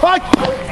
Fight!